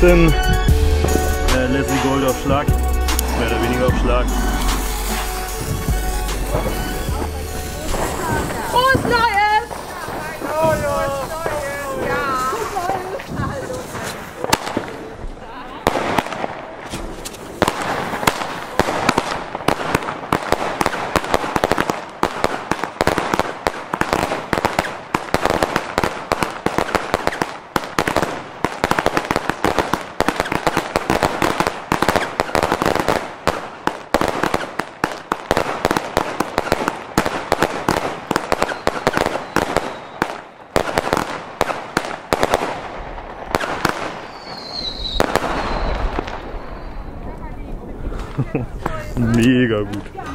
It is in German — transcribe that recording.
15. Äh, Leslie Gold auf Schlag. Mehr oder weniger auf Schlag. Mega gut.